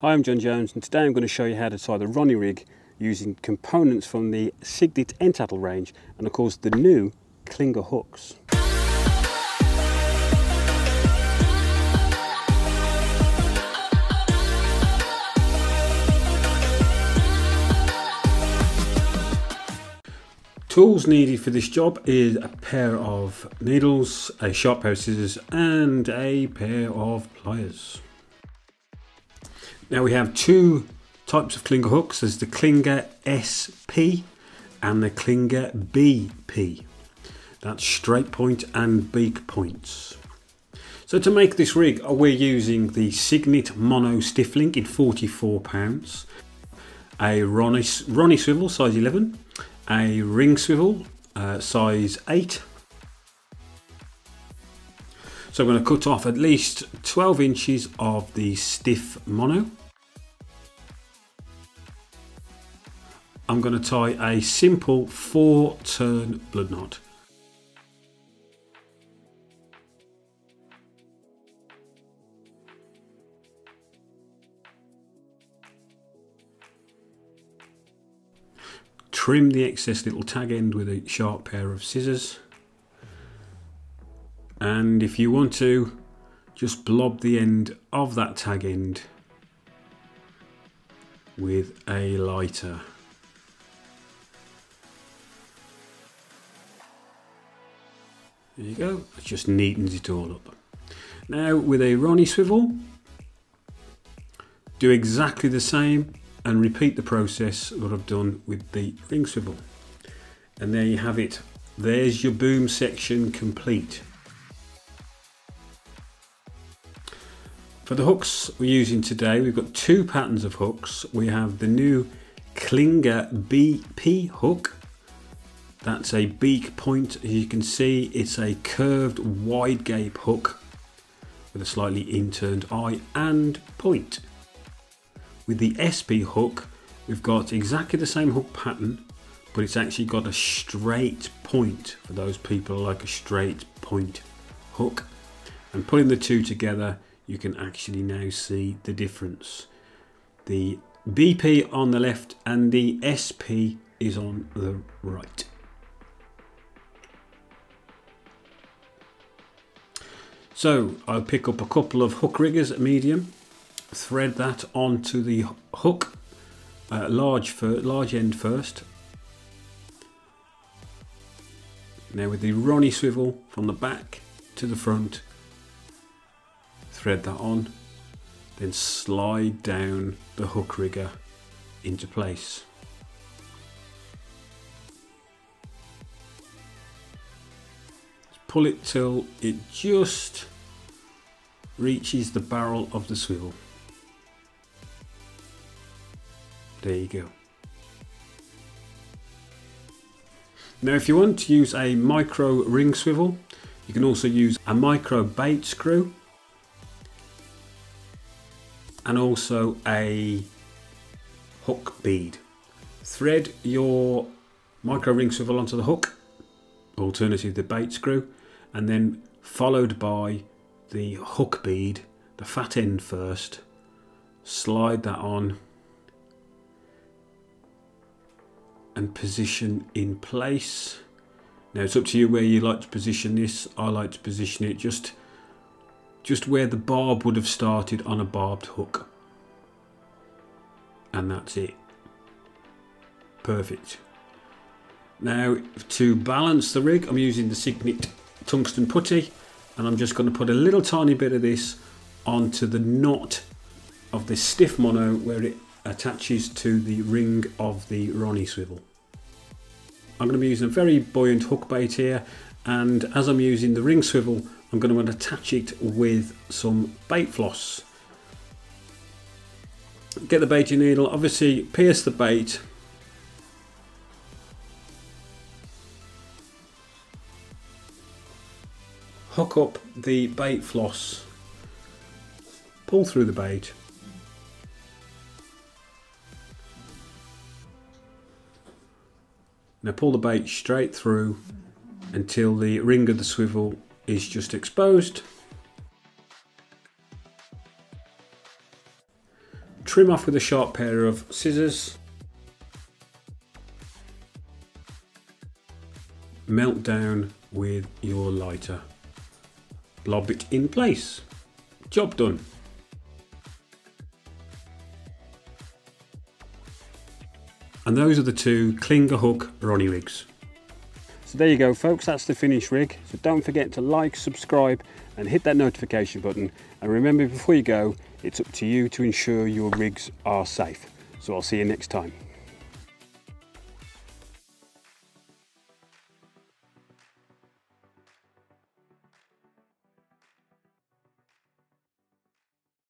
Hi, I'm Jon Jones and today I'm going to show you how to tie the Ronnie rig using components from the Cygnet Tackle range and of course the new Clinger hooks. Tools needed for this job is a pair of needles, a sharp pair of scissors and a pair of pliers. Now we have two types of Clinger hooks. There's the Clinger SP and the Clinger BP. That's straight point and beak points. So to make this rig, uh, we're using the Cygnet Mono Stiff Link in 44 pounds, a Ronnie, Ronnie swivel size 11, a ring swivel uh, size 8, so I'm going to cut off at least 12 inches of the stiff mono. I'm going to tie a simple four turn blood knot. Trim the excess little tag end with a sharp pair of scissors and if you want to just blob the end of that tag end with a lighter. There you go. It just neatens it all up. Now with a Ronnie swivel do exactly the same and repeat the process that I've done with the ring swivel. And there you have it. There's your boom section complete For the hooks we're using today, we've got two patterns of hooks. We have the new Klinger BP hook. That's a beak point. As you can see, it's a curved wide gape hook with a slightly inturned eye and point. With the SP hook, we've got exactly the same hook pattern, but it's actually got a straight point for those people like a straight point hook. And putting the two together, you can actually now see the difference. The BP on the left and the SP is on the right. So I'll pick up a couple of hook riggers at medium, thread that onto the hook, uh, large, for, large end first. Now with the Ronnie swivel from the back to the front, thread that on, then slide down the hook rigger into place. Pull it till it just reaches the barrel of the swivel. There you go. Now if you want to use a micro ring swivel, you can also use a micro bait screw and also a hook bead. Thread your micro ring swivel onto the hook, alternative the bait screw, and then followed by the hook bead, the fat end first, slide that on and position in place. Now it's up to you where you like to position this. I like to position it just just where the barb would have started on a barbed hook. And that's it. Perfect. Now to balance the rig I'm using the Cygnet tungsten putty and I'm just going to put a little tiny bit of this onto the knot of this stiff mono where it attaches to the ring of the Ronnie swivel. I'm going to be using a very buoyant hook bait here and as I'm using the ring swivel I'm going to attach it with some bait floss. Get the baiting needle, obviously pierce the bait. Hook up the bait floss, pull through the bait. Now pull the bait straight through until the ring of the swivel is just exposed. trim off with a sharp pair of scissors. Melt down with your lighter. Blob it in place. Job done. And those are the two Clinger Hook Ronnie rigs. So there you go folks, that's the finished rig. So don't forget to like, subscribe and hit that notification button. And remember before you go, it's up to you to ensure your rigs are safe. So I'll see you next time.